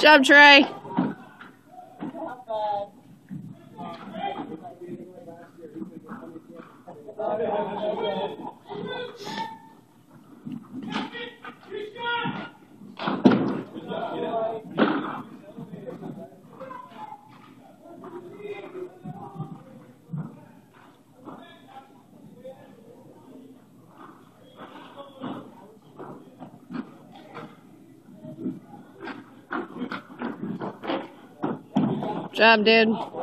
job, Trey. Job, dude.